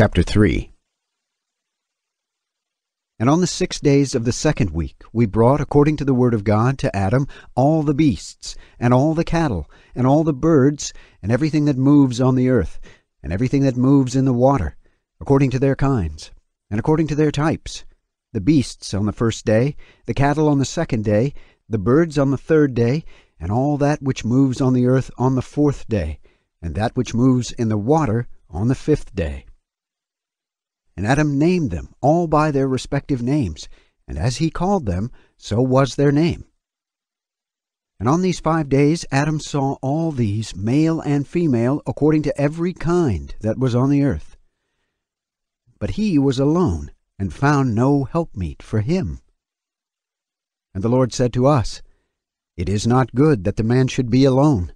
Chapter 3 And on the six days of the second week we brought, according to the word of God, to Adam all the beasts, and all the cattle, and all the birds, and everything that moves on the earth, and everything that moves in the water, according to their kinds, and according to their types, the beasts on the first day, the cattle on the second day, the birds on the third day, and all that which moves on the earth on the fourth day, and that which moves in the water on the fifth day. And Adam named them all by their respective names, and as he called them, so was their name. And on these five days Adam saw all these, male and female, according to every kind that was on the earth. But he was alone, and found no helpmeet for him. And the Lord said to us, It is not good that the man should be alone.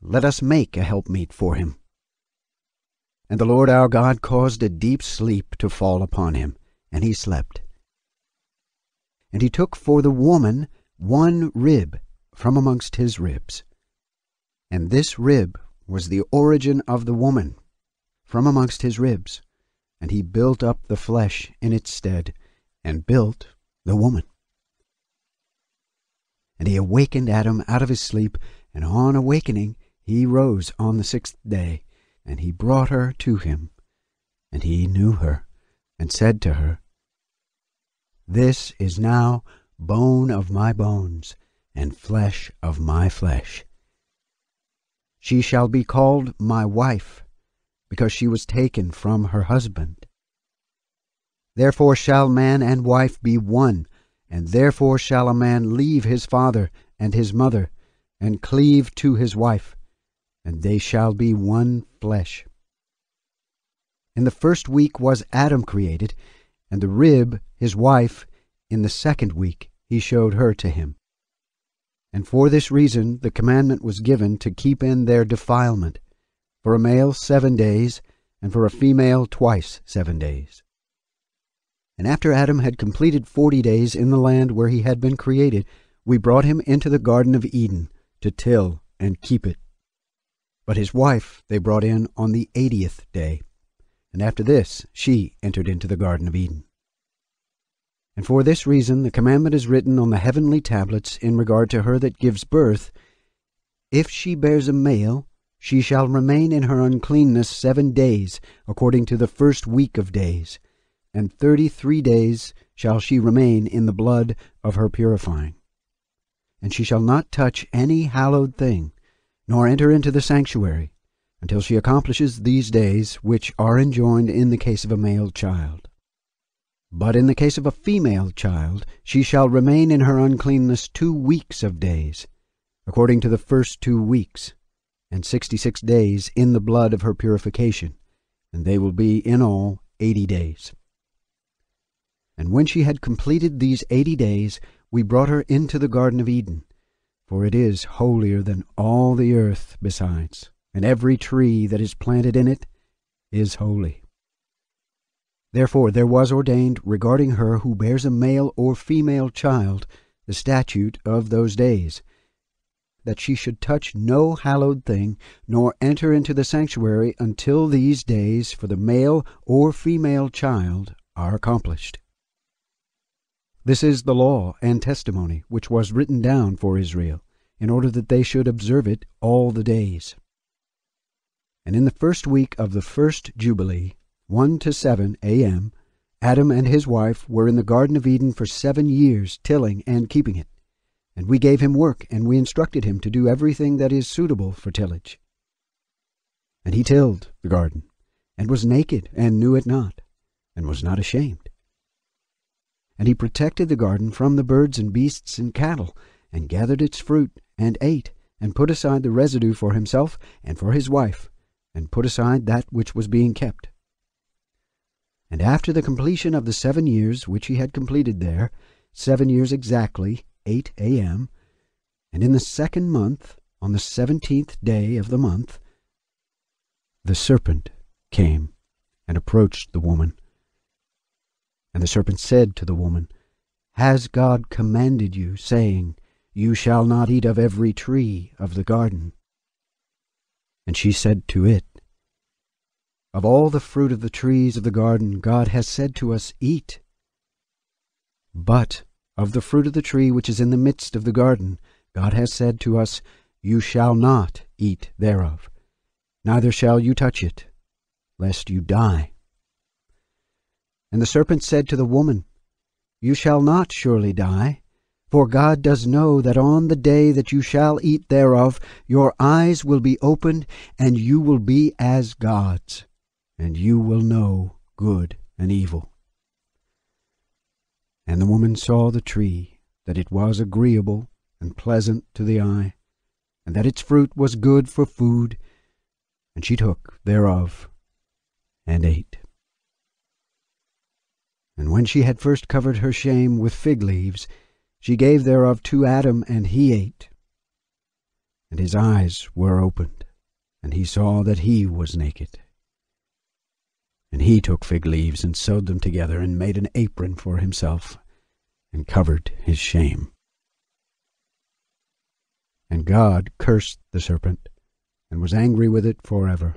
Let us make a helpmeet for him. And the Lord our God caused a deep sleep to fall upon him, and he slept. And he took for the woman one rib from amongst his ribs. And this rib was the origin of the woman from amongst his ribs. And he built up the flesh in its stead, and built the woman. And he awakened Adam out of his sleep, and on awakening he rose on the sixth day and he brought her to him, and he knew her, and said to her, This is now bone of my bones, and flesh of my flesh. She shall be called my wife, because she was taken from her husband. Therefore shall man and wife be one, and therefore shall a man leave his father and his mother, and cleave to his wife, and they shall be one flesh. In the first week was Adam created, and the rib, his wife, in the second week he showed her to him. And for this reason the commandment was given to keep in their defilement, for a male seven days, and for a female twice seven days. And after Adam had completed forty days in the land where he had been created, we brought him into the Garden of Eden to till and keep it. But his wife they brought in on the eightieth day, and after this she entered into the Garden of Eden. And for this reason the commandment is written on the heavenly tablets in regard to her that gives birth If she bears a male, she shall remain in her uncleanness seven days, according to the first week of days, and thirty three days shall she remain in the blood of her purifying. And she shall not touch any hallowed thing nor enter into the sanctuary, until she accomplishes these days which are enjoined in the case of a male child. But in the case of a female child, she shall remain in her uncleanness two weeks of days, according to the first two weeks, and sixty six days in the blood of her purification, and they will be in all eighty days. And when she had completed these eighty days, we brought her into the Garden of Eden, for it is holier than all the earth besides, and every tree that is planted in it is holy. Therefore there was ordained regarding her who bears a male or female child the statute of those days, that she should touch no hallowed thing, nor enter into the sanctuary until these days for the male or female child are accomplished. This is the law and testimony which was written down for Israel, in order that they should observe it all the days. And in the first week of the first Jubilee, one to seven a.m., Adam and his wife were in the Garden of Eden for seven years, tilling and keeping it. And we gave him work, and we instructed him to do everything that is suitable for tillage. And he tilled the garden, and was naked, and knew it not, and was not ashamed. And he protected the garden from the birds and beasts and cattle, and gathered its fruit, and ate, and put aside the residue for himself and for his wife, and put aside that which was being kept. And after the completion of the seven years which he had completed there, seven years exactly, eight a.m., and in the second month, on the seventeenth day of the month, the serpent came and approached the woman and the serpent said to the woman, Has God commanded you, saying, You shall not eat of every tree of the garden? And she said to it, Of all the fruit of the trees of the garden God has said to us, Eat. But of the fruit of the tree which is in the midst of the garden God has said to us, You shall not eat thereof, neither shall you touch it, lest you die. And the serpent said to the woman, You shall not surely die. For God does know that on the day that you shall eat thereof, your eyes will be opened, and you will be as gods, and you will know good and evil. And the woman saw the tree, that it was agreeable and pleasant to the eye, and that its fruit was good for food, and she took thereof and ate. And when she had first covered her shame with fig leaves, she gave thereof to Adam, and he ate. And his eyes were opened, and he saw that he was naked. And he took fig leaves and sewed them together, and made an apron for himself, and covered his shame. And God cursed the serpent, and was angry with it for ever.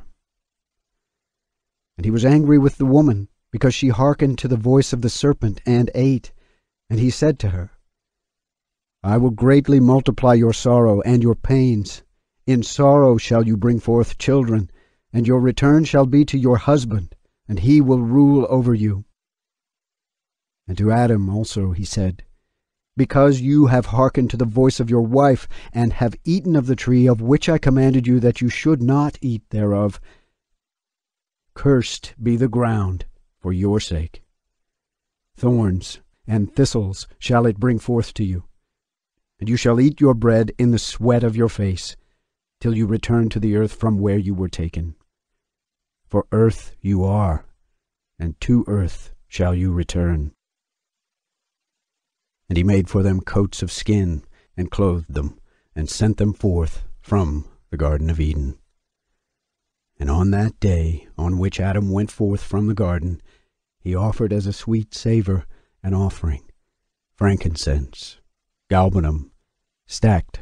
And he was angry with the woman, because she hearkened to the voice of the serpent, and ate. And he said to her, I will greatly multiply your sorrow and your pains. In sorrow shall you bring forth children, and your return shall be to your husband, and he will rule over you. And to Adam also he said, Because you have hearkened to the voice of your wife, and have eaten of the tree of which I commanded you that you should not eat thereof, cursed be the ground for your sake. Thorns and thistles shall it bring forth to you and you shall eat your bread in the sweat of your face, till you return to the earth from where you were taken. For earth you are, and to earth shall you return. And he made for them coats of skin, and clothed them, and sent them forth from the Garden of Eden. And on that day on which Adam went forth from the garden, he offered as a sweet savour an offering, frankincense, galbanum, stacte,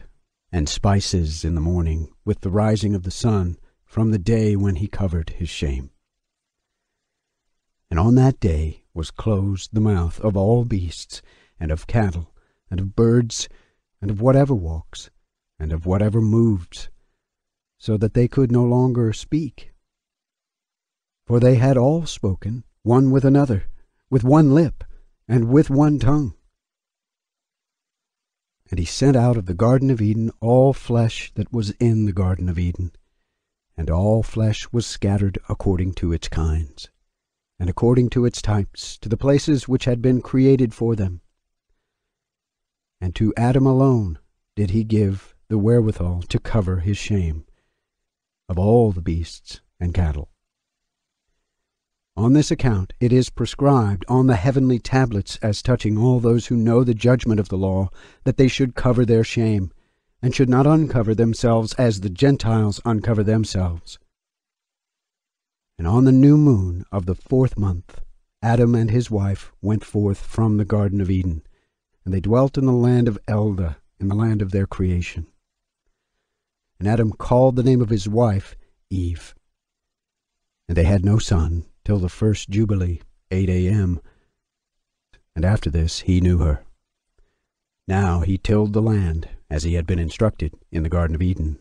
and spices in the morning with the rising of the sun from the day when he covered his shame. And on that day was closed the mouth of all beasts, and of cattle, and of birds, and of whatever walks, and of whatever moves, so that they could no longer speak. For they had all spoken, one with another, with one lip, and with one tongue. And he sent out of the Garden of Eden all flesh that was in the Garden of Eden, and all flesh was scattered according to its kinds, and according to its types, to the places which had been created for them. And to Adam alone did he give the wherewithal to cover his shame, of all the beasts and cattle. On this account it is prescribed on the heavenly tablets as touching all those who know the judgment of the law, that they should cover their shame, and should not uncover themselves as the Gentiles uncover themselves. And on the new moon of the fourth month, Adam and his wife went forth from the Garden of Eden, and they dwelt in the land of Eldah, in the land of their creation. And Adam called the name of his wife Eve. And they had no son till the first Jubilee, 8 a.m., and after this he knew her. Now he tilled the land, as he had been instructed in the Garden of Eden.